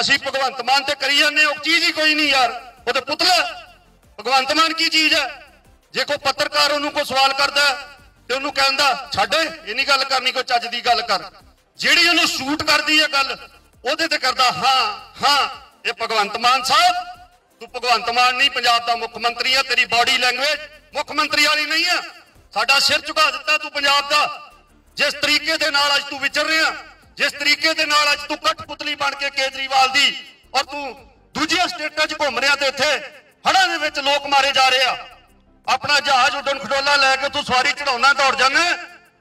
ਅਸੀਂ ਭਗਵੰਤ ਮਾਨ ਤੇ ਕਰੀ ਜਾਂਦੇ ਉਹ ਚੀਜ਼ ਹੀ ਕੋਈ ਨਹੀਂ ਯਾਰ। ਉਹ ਤੇ ਪੁਤਲਾ, ਭਗਵੰਤ ਮਾਨ ਕੀ ਚੀਜ਼ ਹੈ? ਜੇ ਕੋਈ ਪੱਤਰਕਾਰ ਉਹਨੂੰ ਕੋਈ ਸਵਾਲ ਕਰਦਾ ਤੇ ਉਹਨੂੰ ਕਹਿੰਦਾ, ਛੱਡ ਇਹ ਨਹੀਂ ਗੱਲ ਕਰਨੀ, ਕੋਈ ਚੱਜ ਦੀ ਗੱਲ ਕਰ। ਜਿਹੜੀ ਉਹਨੂੰ ਸ਼ੂਟ ਕਰਦੀ ਹੈ ਗੱਲ, ਉਹਦੇ ਤੇ ਕਰਦਾ, ਹਾਂ ਹਾਂ, ਇਹ ਭਗਵੰਤ ਮਾਨ ਸਾਹਿਬ, ਤੂੰ ਭਗਵੰਤ ਮਾਨ ਨਹੀਂ, ਪੰਜਾਬ ਦਾ ਮੁੱਖ ਮੰਤਰੀ ਆ ਤੇਰੀ ਬਾਡੀ ਲੈਂਗੁਏਜ ਮੁੱਖ ਮੰਤਰੀ ਵਾਲੀ ਨਹੀਂ ਆ ਸਾਡਾ ਸਿਰ ਝੁਕਾ ਦਿੱਤਾ ਤੂੰ ਪੰਜਾਬ ਦਾ। ਜਿਸ ਤਰੀਕੇ ਦੇ ਨਾਲ ਅੱਜ ਤੂੰ ਵਿਚਰ ਰਿਹਾ ਜਿਸ ਤਰੀਕੇ ਦੇ ਨਾਲ ਅੱਜ ਤੂੰ ਕਠਪੁਤਲੀ ਬਣ ਕੇ ਕੇਜਰੀਵਾਲ ਦੀ ਔਰ ਤੂੰ ਦੂਜੀਆਂ ਸਟੇਟਾਂ 'ਚ ਘੁੰਮ ਰਿਹਾ ਤੇ ਇੱਥੇ ਹੜ੍ਹਾਂ ਦੇ ਵਿੱਚ ਲੋਕ ਮਾਰੇ ਜਾ ਰਹੇ ਆ। ਆਪਣਾ ਜਹਾਜ਼ ਉੱਡਣ ਖਡੋਲਾ ਲੈ ਕੇ ਤੂੰ ਸਵਾਰੀ ਚੜਾਉਣਾ ਦੌੜ ਜਾਂਦਾ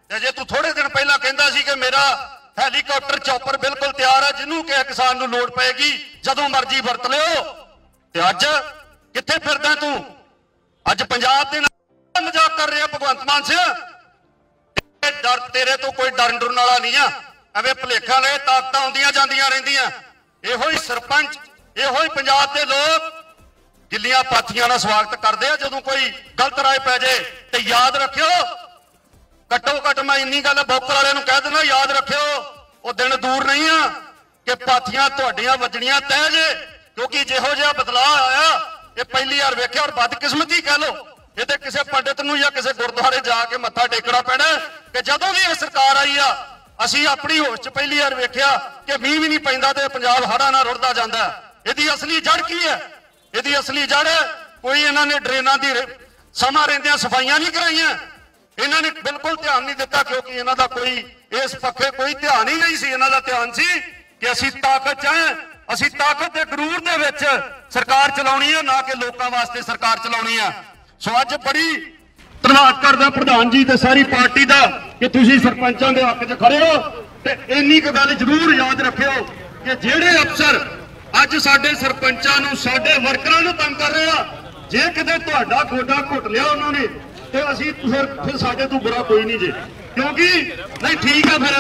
ਤੇ ਜੇ ਤੂੰ ਥੋੜੇ ਦਿਨ ਪਹਿਲਾਂ ਕਹਿੰਦਾ ਸੀ ਕਿ ਮੇਰਾ ਹੈਲੀਕਾਪਟਰ ਚੌਪਰ ਬਿਲਕੁਲ ਤਿਆਰ ਆ, ਜਿਹਨੂੰ ਕਿ ਕਿਸਾਨ ਨੂੰ ਲੋੜ ਪਏਗੀ, ਜਦੋਂ ਮਰਜ਼ੀ ਵਰਤ ਲਿਓ। ਤੇ ਅੱਜ ਕਿੱਥੇ ਫਿਰਦਾ ਤੂੰ? ਅੱਜ ਪੰਜਾਬ ਦੇ ਨਾਲ ਮਜ਼ਾਕ ਕਰ ਰਿਹਾ ਭਗਵੰਤ ਮਾਨ ਸਿੰਘ। ਡਰ ਤੇਰੇ ਤੋਂ ਕੋਈ ਡਰਨ ਡਰਨ ਵਾਲਾ ਨਹੀਂ ਆ। ਐਵੇਂ ਭੁਲੇਖਾਂ ਲਏ, ਤਾਕਤਾਂ ਆਉਂਦੀਆਂ ਜਾਂਦੀਆਂ ਰਹਿੰਦੀਆਂ। ਇਹੋ ਹੀ ਸਰਪੰਚ, ਇਹੋ ਹੀ ਪੰਜਾਬ ਦੇ ਲੋਕ ਗਿੱਲੀਆਂ ਪਾਥੀਆਂ ਨਾਲ ਸਵਾਗਤ ਕਰਦੇ ਆ। ਜਦੋਂ ਕੋਈ ਗਲਤ ਰਾਏ ਪੈ ਜੇ ਤੇ ਯਾਦ ਰੱਖਿਓ। ਘੱਟੋ ਘੱਟ ਮੈਂ ਇੰਨੀ ਗੱਲ ਬੋਕਰ ਵਾਲਿਆਂ ਨੂੰ ਕਹਿ ਦਿੰਦਾ, ਯਾਦ ਰੱਖਿਓ, ਉਹ ਦਿਨ ਦੂਰ ਨਹੀਂ ਆ ਕਿ ਪਾਥੀਆਂ ਤੁਹਾਡੀਆਂ ਵੱਜਣੀਆਂ ਤੈਅ ਜੇ, ਕਿਉਂਕਿ ਜਿਹੋ ਜਿਹਾ ਬਦਲਾਅ ਆਇਆ, ਇਹ ਪਹਿਲੀ ਵਾਰ ਵੇਖਿਆ ਔਰ ਬਦਕਿਸਮਤੀ ਕਹਿ ਲੋ ਇਹ ਤੇ ਕਿਸੇ ਪੰਡਿਤ ਨੂੰ ਜਾਂ ਕਿਸੇ ਗੁਰਦੁਆਰੇ ਜਾ ਕੇ ਮੱਥਾ ਟੇਕਣਾ ਪੈਣਾ, ਕਿ ਜਦੋਂ ਵੀ ਇਹ ਸਰਕਾਰ ਆਈ ਆ ਅਸੀਂ ਆਪਣੀ ਹੋਸ਼ 'ਚ ਪਹਿਲੀ ਵਾਰ ਵੇਖਿਆ ਕਿ ਮੀਂਹ ਵੀ ਨਹੀਂ ਪੈਂਦਾ ਤੇ ਪੰਜਾਬ ਹੜ੍ਹਾਂ ਨਾਲ ਰੁੜਦਾ ਜਾਂਦਾ ਇਹਦੀ ਅਸਲੀ ਜੜ ਕੀ ਹੈ? ਇਹਦੀ ਅਸਲੀ ਜੜ ਕੋਈ ਇਹਨਾਂ ਨੇ ਡਰੇਨਾਂ ਦੀ ਸਮਾਂ ਰਹਿੰਦਿਆਂ ਸਫਾਈਆਂ ਨਹੀਂ ਕਰਾਈਆਂ। ਇਹਨਾਂ ਨੇ ਬਿਲਕੁਲ ਧਿਆਨ ਨਹੀਂ ਦਿੱਤਾ ਕਿਉਂਕਿ ਇਹਨਾਂ ਦਾ ਕੋਈ ਇਸ ਪੱਖੇ ਕੋਈ ਧਿਆਨ ਹੀ ਨਹੀਂ ਸੀ। ਇਹਨਾਂ ਦਾ ਧਿਆਨ ਸੀ ਕਿ ਅਸੀਂ ਤਾਕਤ ਚ ਅਸੀਂ ਤਾਕਤ ਦੇ ਗਰੂਰ ਦੇ ਵਿੱਚ ਸਰਕਾਰ ਚਲਾਉਣੀ ਹੈ, ਨਾ ਕਿ ਲੋਕਾਂ ਵਾਸਤੇ ਸਰਕਾਰ ਚਲਾਉਣੀ ਹੈ। ਸੋ ਅੱਜ ਬੜੀ ਧੰਨਵਾਦ ਕਰਦਾ ਪ੍ਰਧਾਨ ਜੀ ਤੇ ਸਾਰੀ ਪਾਰਟੀ ਦਾ ਕਿ ਤੁਸੀਂ ਸਰਪੰਚਾਂ ਦੇ ਹੱਕ 'ਚ ਖੜੇ ਹੋ ਤੇ ਇੰਨੀ ਕੁ ਗੱਲ ਜ਼ਰੂਰ ਯਾਦ ਰੱਖਿਓ ਕਿ ਜਿਹੜੇ ਅਫਸਰ ਅੱਜ ਸਾਡੇ ਸਰਪੰਚਾਂ ਨੂੰ, ਸਾਡੇ ਵਰਕਰਾਂ ਨੂੰ ਤੰਗ ਕਰ ਰਹੇ ਆ, ਜੇ ਕਿਤੇ ਤੁਹਾਡਾ ਗੋਡਾ ਘੁੱਟ ਲਿਆ ਉਹਨਾਂ ਨੇ, ਤੇ ਅਸੀਂ ਫਿਰ ਫਿਰ ਸਾਡੇ ਤੋਂ ਬੁਰਾ ਕੋਈ ਨਹੀਂ ਜੇ। ਕਿਉਂਕਿ, ਨਹੀਂ ਠੀਕ ਆ ਫਿਰ,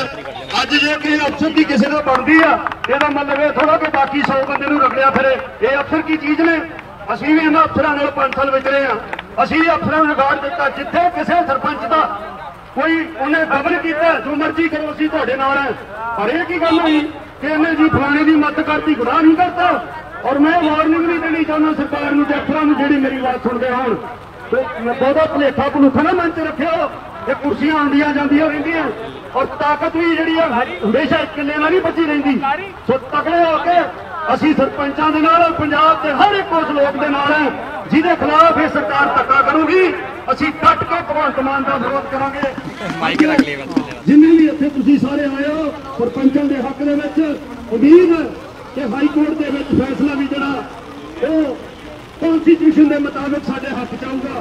ਅੱਜ ਜੇ ਕਿਸੇ ਅਫਸਰ ਦੀ ਕਿਸੇ ਨਾਲ ਬਣਦੀ ਆ, ਇਹਦਾ ਮਤਲਬ ਇਹ ਥੋੜਾ ਕਿ ਬਾਕੀ 100 ਬੰਦੇ ਨੂੰ ਰਗੜਿਆ ਫਿਰੇ। ਇਹ ਅਫਸਰ ਕੀ ਚੀਜ਼ ਨੇ? ਅਸੀਂ ਵੀ ਇਹਨਾਂ ਅਫਸਰਾਂ ਨਾਲ 5 ਸਾਲ ਵਿਚਰੇ ਆ। ਅਸੀਂ ਅਫਸਰਾਂ ਨੂੰ ਰਿਗਾਰਡ ਦਿੱਤਾ, ਜਿੱਥੇ ਕਿਸੇ ਸਰਪੰਚ ਦਾ ਕੋਈ ਉਹਨੇ ਦਬਲ ਕੀਤਾ, ਜੋ ਮਰਜ਼ੀ ਕਰੋ, ਅਸੀਂ ਤੁਹਾਡੇ ਨਾਲ ਹੈ। ਪਰ ਇਹ ਕੀ ਗੱਲ ਹੋਈ ਕਿ ਇਹਨੇ ਜੀ ਫਲਾਣੇ ਦੀ ਮਦਦ ਕਰਤੀ, ਗੁਨਾਹ ਨਹੀਂ ਕਰਤਾ। ਔਰ ਮੈਂ ਵਾਰਨਿੰਗ ਵੀ ਦੇਣੀ ਚਾਹੁੰਦਾ, ਸਰਕਾਰ ਨੂੰ ਤੇ ਅਫਸਰਾਂ ਨੂੰ ਜਿਹੜੀ ਮੇਰੀ ਗੱਲ ਸੁਣਦੇ ਹੋਣ। ਤੇ ਬਹੁਤਾ ਭਲੇਖਾ ਭਲੂਖਾ ਨਾ ਮਨ ਚ ਰੱਖਿਓ ਇਹ ਕੁਰਸੀਆਂ ਆਉਂਦੀਆਂ ਜਾਂਦੀਆਂ ਰਹਿੰਦੀਆਂ। ਔਰ ਤਾਕਤ ਵੀ ਜਿਹੜੀ ਆ ਹਮੇਸ਼ਾ ਇਕੱਲੇ ਨਾਲ ਨਹੀਂ ਬਚੀ ਰਹਿੰਦੀ। ਸੋ ਤਕੜੇ ਹੋ ਕੇ ਅਸੀਂ ਸਰਪੰਚਾਂ ਦੇ ਨਾਲ ਪੰਜਾਬ ਦੇ ਹਰ ਇੱਕ ਉਸ ਲੋਕ ਦੇ ਨਾਲ ਹੈ। ਜਿਹਦੇ ਖਿਲਾਫ ਇਹ ਸਰਕਾਰ ਧੱਕਾ ਕਰੂਗੀ ਅਸੀਂ ਡਟ ਕੇ ਭਗਵੰਤ ਮਾਨ ਦਾ ਵਿਰੋਧ ਕਰਾਂਗੇ। ਮਾਈਕ ਰੱਖ ਬਸ। ਜਿੰਨੇ ਵੀ ਇੱਥੇ ਤੁਸੀਂ ਸਾਰੇ ਆਏ ਹੋ ਸਰਪੰਚਾਂ ਦੇ ਹੱਕ ਦੇ ਵਿੱਚ ਉਮੀਦ ਕਿ ਹਾਈ ਕੋਰਟ ਦੇ ਵਿੱਚ ਫੈਸਲਾ ਵੀ ਜਿਹੜਾ ਉਹ ਕਨਸਟੀਟਿਊਸ਼ਨ ਦੇ ਮੁਤਾਬਕ ਸਾਡੇ ਹੱਕ ਚ ਆਊਗਾ।